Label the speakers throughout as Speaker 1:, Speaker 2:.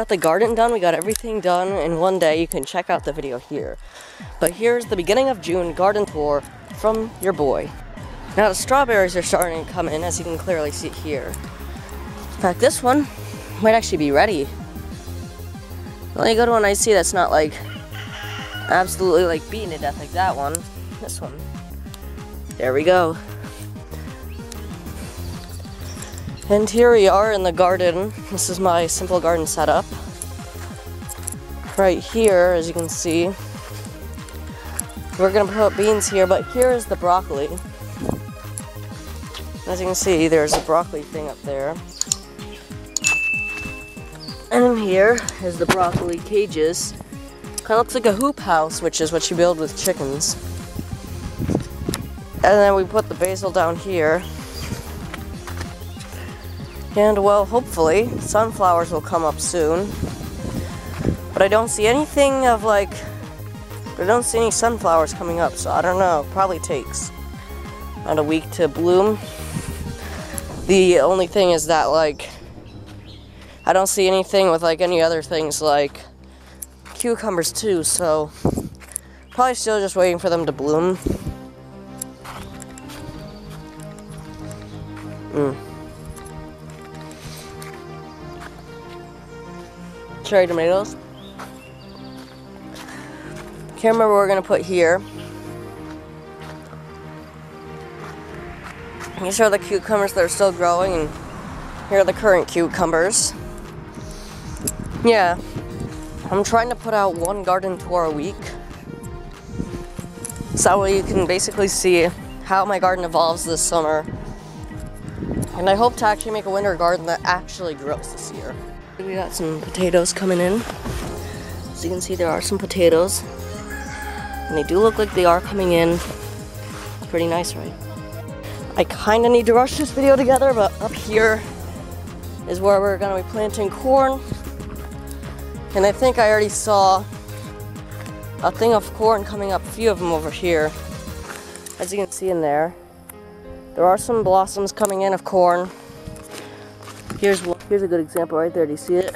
Speaker 1: Got the garden done, we got everything done in one day. You can check out the video here. But here's the beginning of June garden tour from your boy. Now the strawberries are starting to come in as you can clearly see here. In fact, this one might actually be ready. Let me go to one I see that's not like absolutely like beaten to death like that one. This one. There we go. And here we are in the garden. This is my simple garden setup. Right here, as you can see, we're gonna put beans here, but here is the broccoli. As you can see, there's a broccoli thing up there. And here is the broccoli cages. Kind of looks like a hoop house, which is what you build with chickens. And then we put the basil down here. And well, hopefully, sunflowers will come up soon. But I don't see anything of like, I don't see any sunflowers coming up, so I don't know. Probably takes about a week to bloom. The only thing is that like, I don't see anything with like any other things like cucumbers too, so probably still just waiting for them to bloom. Mm. Cherry tomatoes. Can't remember what we're gonna put here. These are the cucumbers that are still growing, and here are the current cucumbers. Yeah, I'm trying to put out one garden tour a week. So that way you can basically see how my garden evolves this summer. And I hope to actually make a winter garden that actually grows this year. We got some potatoes coming in. As you can see, there are some potatoes. And they do look like they are coming in. Pretty nice, right? I kind of need to rush this video together, but up here is where we're going to be planting corn. And I think I already saw a thing of corn coming up, a few of them over here. As you can see in there, there are some blossoms coming in of corn. Here's one. Here's a good example right there. Do you see it?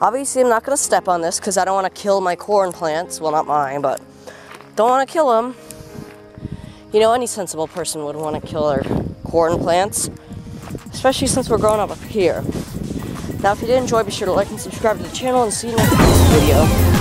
Speaker 1: Obviously, I'm not going to step on this because I don't want to kill my corn plants. Well, not mine, but don't want to kill them. You know, any sensible person would want to kill their corn plants, especially since we're growing up up here. Now, if you did enjoy, be sure to like and subscribe to the channel and see you next video.